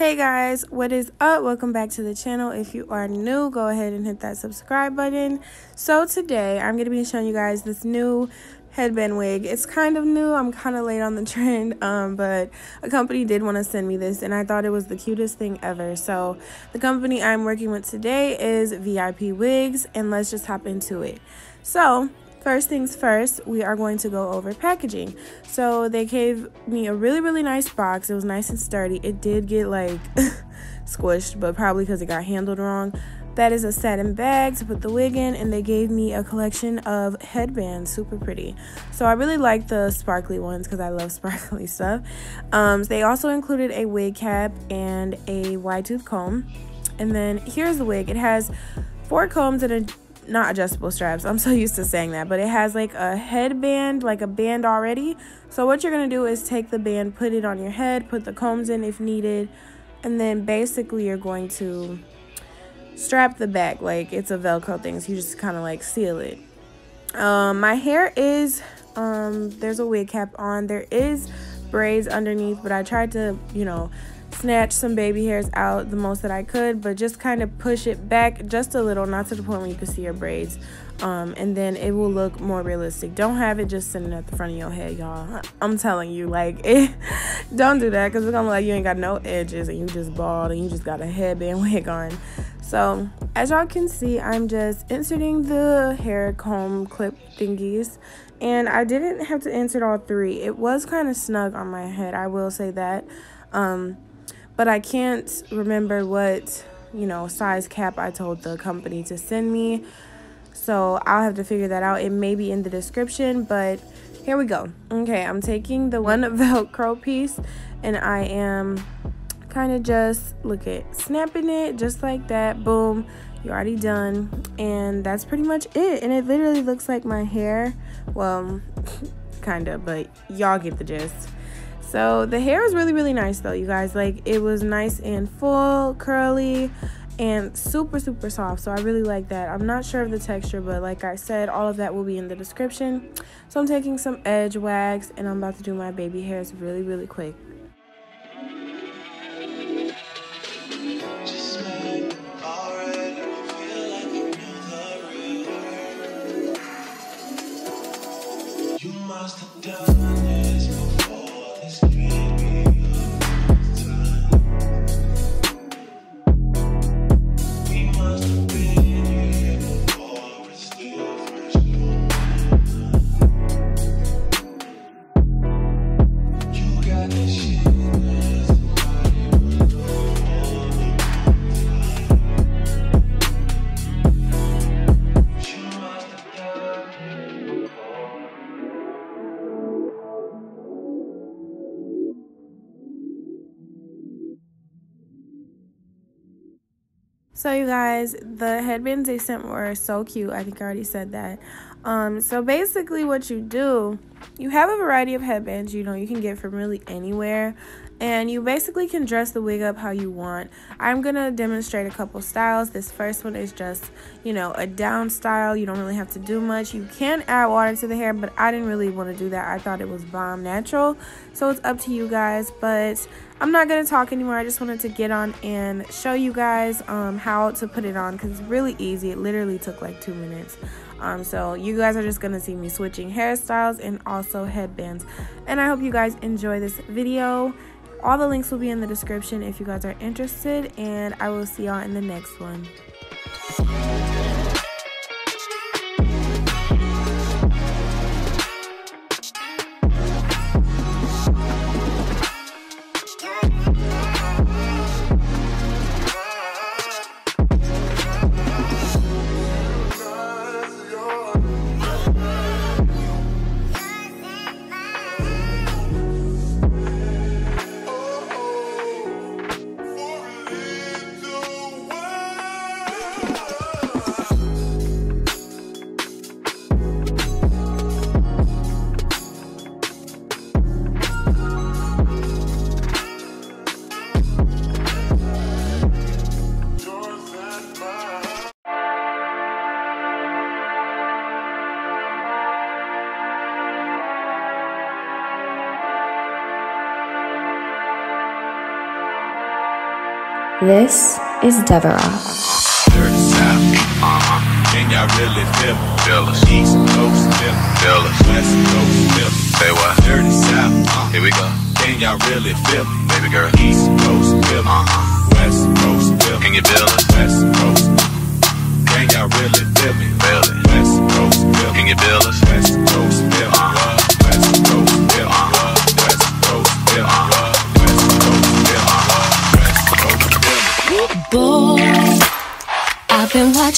Hey guys, what is up? Welcome back to the channel. If you are new, go ahead and hit that subscribe button. So today, I'm going to be showing you guys this new headband wig. It's kind of new. I'm kind of late on the trend, um, but a company did want to send me this, and I thought it was the cutest thing ever. So the company I'm working with today is VIP Wigs, and let's just hop into it. So First things first, we are going to go over packaging. So they gave me a really, really nice box. It was nice and sturdy. It did get like squished, but probably because it got handled wrong. That is a satin bag to put the wig in, and they gave me a collection of headbands, super pretty. So I really like the sparkly ones because I love sparkly stuff. Um, they also included a wig cap and a wide tooth comb. And then here's the wig. It has four combs and a not adjustable straps. I'm so used to saying that, but it has like a headband, like a band already. So what you're going to do is take the band, put it on your head, put the combs in if needed, and then basically you're going to strap the back like it's a velcro thing. So you just kind of like seal it. Um my hair is um there's a wig cap on. There is braids underneath, but I tried to, you know, snatch some baby hairs out the most that I could, but just kind of push it back just a little, not to the point where you can see your braids. Um, and then it will look more realistic. Don't have it just sitting at the front of your head, y'all. I'm telling you, like, it, don't do that because it's gonna look like you ain't got no edges and you just bald and you just got a headband wig on. So, as y'all can see, I'm just inserting the hair comb clip thingies and I didn't have to insert all three. It was kind of snug on my head, I will say that. Um, but I can't remember what, you know, size cap I told the company to send me. So I'll have to figure that out. It may be in the description, but here we go. Okay, I'm taking the one Velcro piece and I am kind of just, look at, snapping it just like that. Boom, you're already done. And that's pretty much it. And it literally looks like my hair. Well, kind of, but y'all get the gist. So the hair was really, really nice though, you guys. Like it was nice and full, curly, and super, super soft. So I really like that. I'm not sure of the texture, but like I said, all of that will be in the description. So I'm taking some edge wax and I'm about to do my baby hairs really, really quick. Must have done So you guys, the headbands they sent were so cute. I think I already said that. Um, so basically what you do, you have a variety of headbands, you know, you can get from really anywhere and you basically can dress the wig up how you want. I'm gonna demonstrate a couple styles. This first one is just, you know, a down style. You don't really have to do much. You can add water to the hair, but I didn't really want to do that. I thought it was bomb natural. So it's up to you guys, but I'm not gonna talk anymore. I just wanted to get on and show you guys um, how to put it on because it's really easy. It literally took like two minutes. Um, so you guys are just gonna see me switching hairstyles and also headbands. And I hope you guys enjoy this video. All the links will be in the description if you guys are interested, and I will see y'all in the next one. This is uh-huh. Can y'all really feel? Feel us. East Coast, feel. Feel us. West Coast, feel. Say what? Dirty South, uh-huh. Here we go. Can y'all really feel? Baby girl. East Coast, feel. Uh-huh. West Coast, feel. Can you feel? West Coast. Can y'all really feel me? Feel it. West Coast, feel. Can you feel us? West Coast, feel. Uh-huh.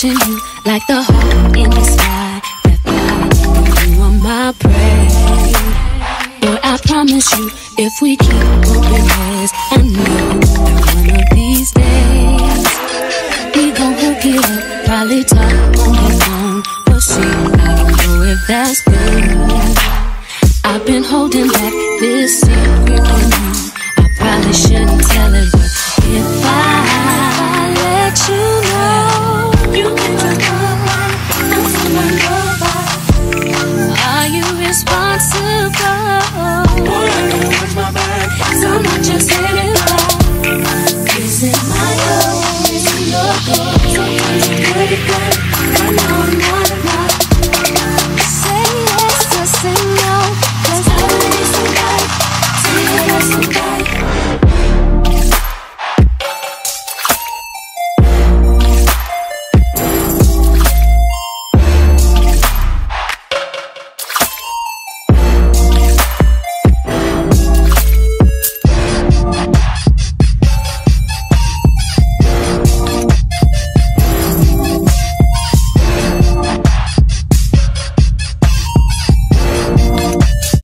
Watching you like the hawk in the sky. Fly, you are my prey. Boy, I promise you, if we keep moving ways, I know one of these days we gon' hook it up. Probably talk on the phone, but see, I don't know if that's good. I've been holding back this secret from you. I probably shouldn't tell it, Oh.